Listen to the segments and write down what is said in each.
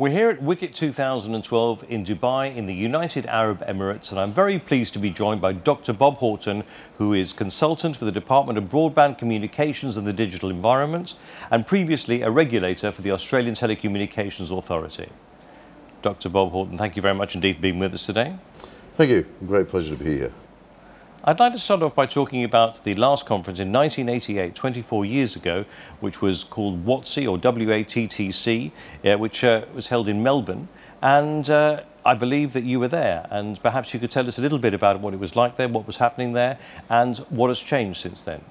We're here at WCIT 2012 in Dubai in the United Arab Emirates, and I'm very pleased to be joined by Dr. Bob Horton, who is consultant for the Department of Broadband Communications and the Digital Environment, and previously a regulator for the Australian Telecommunications Authority. Dr. Bob Horton, thank you very much indeed for being with us today. Thank you. Great pleasure to be here. I'd like to start off by talking about the last conference in 1988, 24 years ago, which was called WATC or WATTC, uh, which uh, was held in Melbourne. And uh, I believe that you were there, and perhaps you could tell us a little bit about what it was like there, what was happening there, and what has changed since then.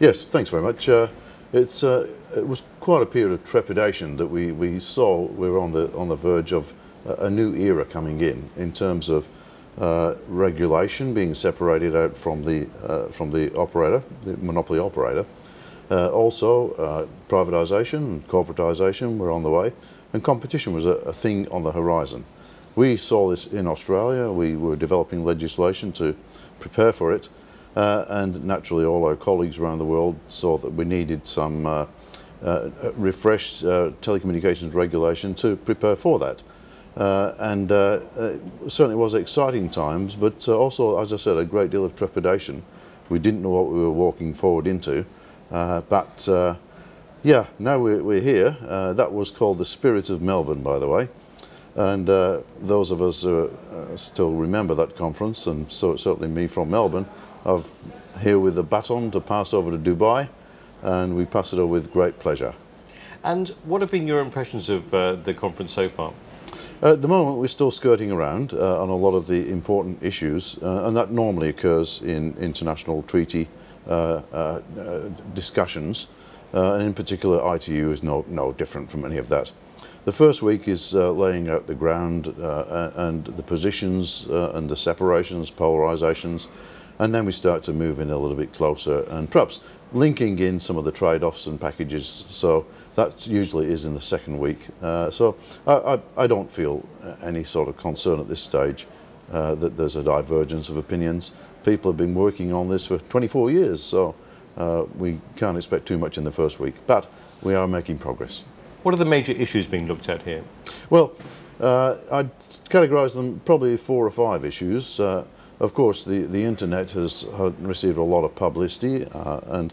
Yes, thanks very much. Uh, it's, uh, it was quite a period of trepidation that we, we saw we were on the, on the verge of a new era coming in, in terms of uh, regulation being separated out from the, uh, from the operator, the monopoly operator. Uh, also, uh, privatisation and corporatisation were on the way, and competition was a, a, thing on the horizon. We saw this in Australia, we were developing legislation to prepare for it, uh, and naturally all our colleagues around the world saw that we needed some refreshed telecommunications regulation to prepare for that. Uh, and uh, it certainly was exciting times, but uh, also, as I said, a great deal of trepidation. We didn't know what we were walking forward into, uh, but uh, yeah, now we're, we're here. Uh, that was called the Spirit of Melbourne, by the way. And those of us who still remember that conference, and so certainly me from Melbourne, are here with the baton to pass over to Dubai, and we pass it over with great pleasure. And what have been your impressions of the conference so far? At the moment, we're still skirting around uh, on a lot of the important issues, uh, and that normally occurs in international treaty uh, uh discussions, uh, and in particular, ITU is no, no different from any of that. The first week is uh, laying out the ground and the positions and the separations, polarizations, and then we start to move in a little bit closer and perhaps linking in some of the trade-offs and packages. So that usually is in the second week. Uh, so I, I, I, don't feel any sort of concern at this stage uh, that there's a divergence of opinions. People have been working on this for 24 years, so uh, we can't expect too much in the first week. But we are making progress. What are the major issues being looked at here? Well, uh, I'd categorise them probably four or five issues. Of course, the, the internet has received a lot of publicity uh, and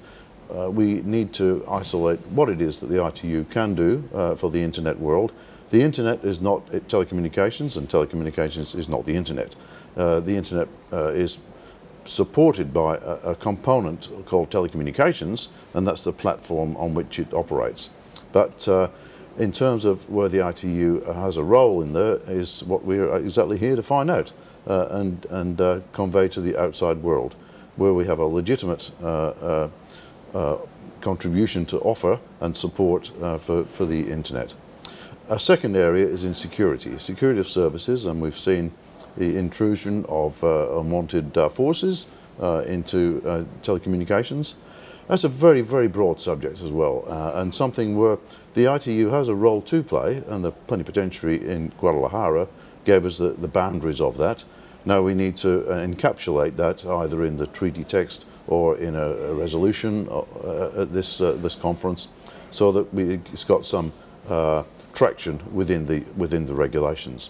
uh, we need to isolate what it is that the ITU can do uh, for the internet world. The internet is not telecommunications and telecommunications is not the internet. Uh, the internet uh, is supported by a, a, component called telecommunications and that's the platform on which it operates. But uh, in terms of where the ITU has a role in there is what we're exactly here to find out uh, and, and uh, convey to the outside world, where we have a legitimate uh, uh, uh contribution to offer and support uh, for, for the internet. A second area is in security, security of services, and we've seen the intrusion of unwanted forces into telecommunications. That's a very, very broad subject as well, uh, and something where the ITU has a role to play, and the plenipotentiary in Guadalajara gave us the, the boundaries of that. Now we need to uh, encapsulate that either in the treaty text or in a, a resolution uh, uh at this, uh, this conference so that we, it's got some uh, traction within the, within the regulations.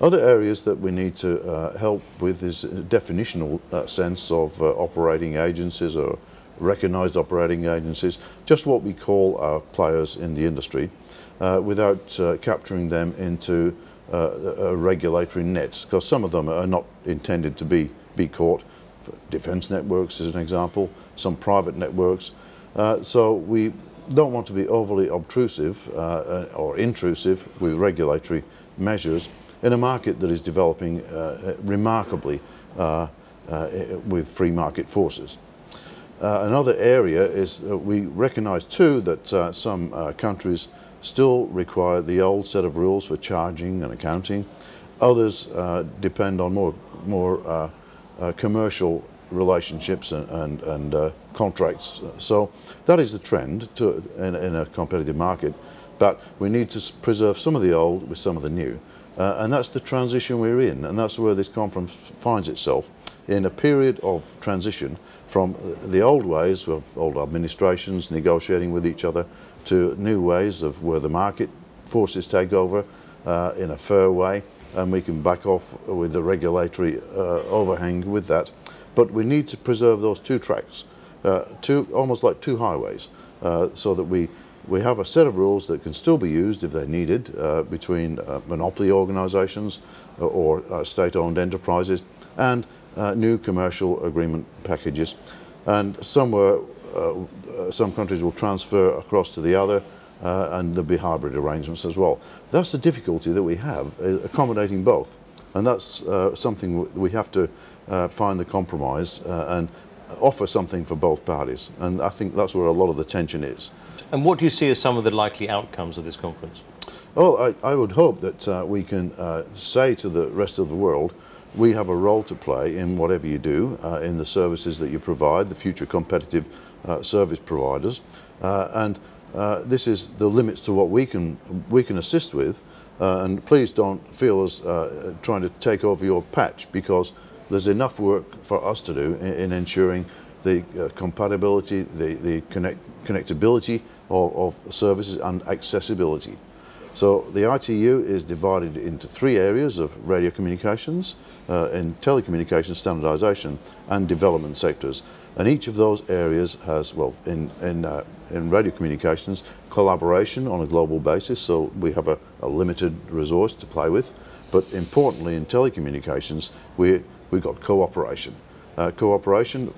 Other areas that we need to help with is definitional sense of operating agencies or recognised operating agencies, just what we call our players in the industry, without capturing them into uh, a regulatory net, because some of them are not intended to be, be caught. Defence networks is an example, some private networks. Uh, so we don't want to be overly obtrusive uh, uh or intrusive with regulatory measures in a market that is developing uh, remarkably uh, with free market forces. Another area is we recognise too that some countries still require the old set of rules for charging and accounting. Others uh, depend on more, more uh, uh, commercial relationships and, and, and uh, contracts. So that is the trend to, in, in, a competitive market. But we need to preserve some of the old with some of the new. Uh, and that's the transition we're in. And that's where this conference finds itself in a period of transition from the old ways of old administrations negotiating with each other to new ways of where the market forces take over uh, in a fair way, and we can back off with the regulatory uh, overhang with that. But we need to preserve those two tracks, uh, two almost like two highways, uh, so that we we have a set of rules that can still be used if they're needed uh, between uh, monopoly organisations or state-owned enterprises and new commercial agreement packages. And somewhere, some countries will transfer across to the other, uh, and there'll be hybrid arrangements as well. That's the difficulty that we have, uh, accommodating both. And that's uh, something we have to uh, find the compromise uh, and offer something for both parties. And I think that's where a lot of the tension is. And what do you see as some of the likely outcomes of this conference? Well, I, I would hope that uh, we can say to the rest of the world, we have a role to play in whatever you do, in the services that you provide, the future competitive service providers. and uh, this is the limits to what we can we can assist with uh, and please don't feel as uh, trying to take over your patch because there's enough work for us to do in, in ensuring the uh, compatibility, the, the connect, connectability of, of, services and accessibility. So the ITU is divided into three areas of radio communications, uh, in telecommunications standardization and development sectors. And each of those areas has, well, in, in, uh, in radio communications, collaboration on a global basis, so we have a, a limited resource to play with. But importantly, in telecommunications, we, we've got cooperation. Uh, cooperation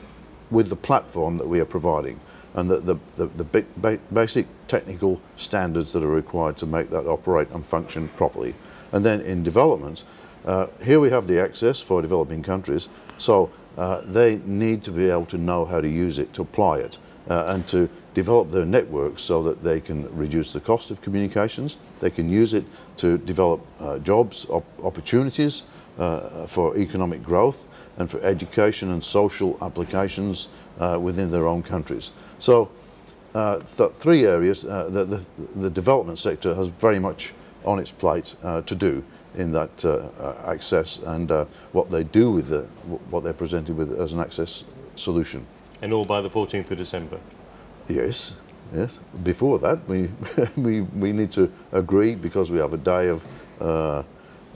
with the platform that we are providing and the, the, the, the ba basic technical standards that are required to make that operate and function properly. And then in development, uh, here we have the access for developing countries, so uh, they need to be able to know how to use it, to apply it, uh, and to develop their networks so that they can reduce the cost of communications, they can use it to develop uh, jobs, op opportunities uh, for economic growth, and for education and social applications uh, within their own countries. So uh, the three areas, uh, the, the, the, development sector has very much on its plate uh, to do in that uh, uh, access and what they do with the, what they're presented with as an access solution. And all by the 14th of December? Yes, yes. Before that, we, we, we need to agree because we have a day of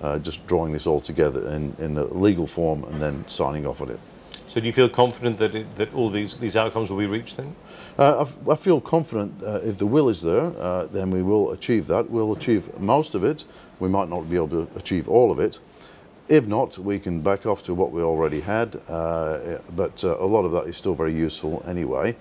uh, just drawing this all together in, in a legal form and then signing off on it. So do you feel confident that, it, that all these, these outcomes will be reached then? Uh, I, I feel confident uh, if the will is there, uh, then we will achieve that. We'll achieve most of it. We might not be able to achieve all of it. If not, we can back off to what we already had, uh, but uh, a lot of that is still very useful anyway.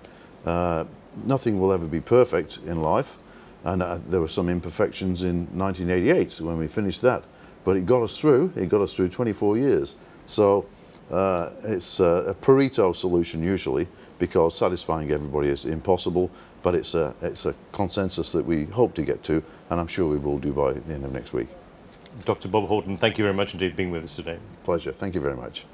nothing will ever be perfect in life, and there were some imperfections in 1988 when we finished that but it got us through. It got us through 24 years. So uh, it's a, a Pareto solution usually because satisfying everybody is impossible, but it's a, it's a consensus that we hope to get to, and I'm sure we will do by the end of next week. Dr. Bob Horton, thank you very much indeed for being with us today. Pleasure. Thank you very much.